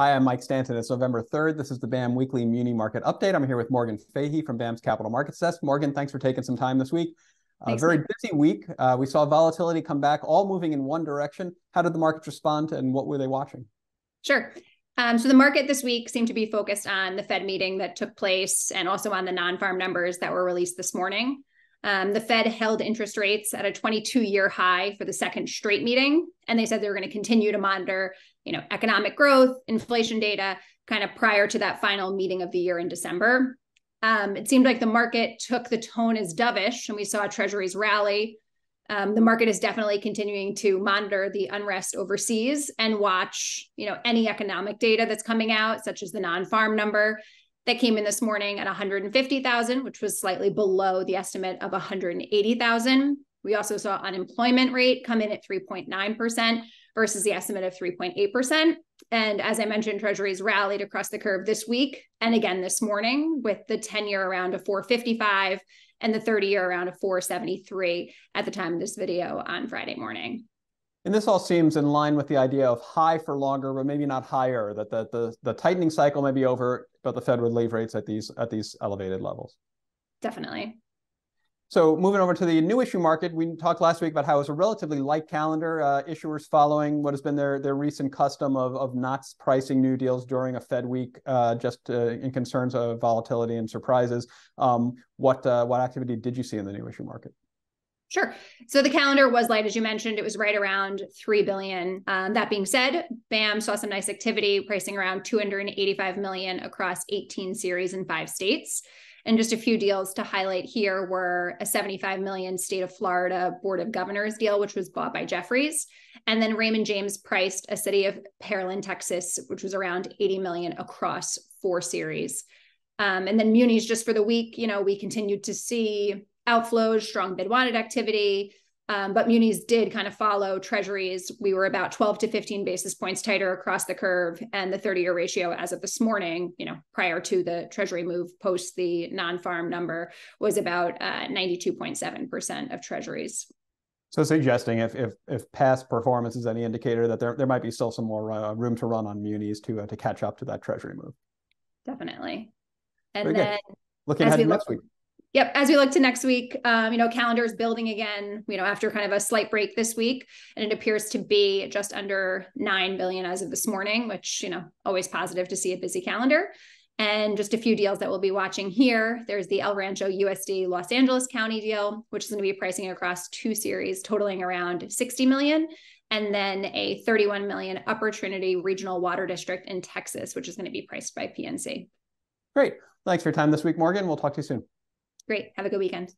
Hi, I'm Mike Stanton. It's November 3rd. This is the BAM Weekly Muni Market Update. I'm here with Morgan Fahey from BAM's Capital Markets Desk. Morgan, thanks for taking some time this week. A very busy week. Uh, we saw volatility come back, all moving in one direction. How did the markets respond and what were they watching? Sure. Um, so the market this week seemed to be focused on the Fed meeting that took place and also on the non-farm numbers that were released this morning. Um, the Fed held interest rates at a 22-year high for the second straight meeting, and they said they were going to continue to monitor, you know, economic growth, inflation data, kind of prior to that final meeting of the year in December. Um, it seemed like the market took the tone as dovish, and we saw Treasuries rally. Um, the market is definitely continuing to monitor the unrest overseas and watch, you know, any economic data that's coming out, such as the non-farm number that came in this morning at 150,000, which was slightly below the estimate of 180,000. We also saw unemployment rate come in at 3.9% versus the estimate of 3.8%. And as I mentioned, treasuries rallied across the curve this week and again this morning with the 10 year around a 455 and the 30 year around a 473 at the time of this video on Friday morning. And this all seems in line with the idea of high for longer, but maybe not higher, that the, the, the tightening cycle may be over, but the Fed would leave rates at these at these elevated levels. Definitely. So moving over to the new issue market, we talked last week about how it was a relatively light calendar. Uh, issuers following what has been their their recent custom of of not pricing new deals during a Fed week, uh, just uh, in concerns of volatility and surprises. Um, what uh, what activity did you see in the new issue market? Sure. So the calendar was light, as you mentioned. It was right around three billion. Um, that being said, BAM saw some nice activity, pricing around 285 million across 18 series in five states. And just a few deals to highlight here were a 75 million state of Florida Board of Governors deal, which was bought by Jefferies. And then Raymond James priced a city of Pearland, Texas, which was around 80 million across four series. Um, and then munis just for the week, you know, we continued to see outflows, strong bid wanted activity. Um, but munis did kind of follow treasuries. We were about 12 to 15 basis points tighter across the curve. And the 30 year ratio, as of this morning, you know, prior to the treasury move post the non farm number, was about uh, 92.7% of treasuries. So suggesting if, if if past performance is any indicator that there, there might be still some more uh, room to run on munis to uh, to catch up to that treasury move. Definitely. And Very then looking ahead next week. Yep. As we look to next week, um, you know, calendar is building again, you know, after kind of a slight break this week. And it appears to be just under 9 billion as of this morning, which, you know, always positive to see a busy calendar. And just a few deals that we'll be watching here. There's the El Rancho USD Los Angeles County deal, which is going to be pricing across two series, totaling around 60 million. And then a 31 million Upper Trinity Regional Water District in Texas, which is going to be priced by PNC. Great. Thanks for your time this week, Morgan. We'll talk to you soon. Great. Have a good weekend.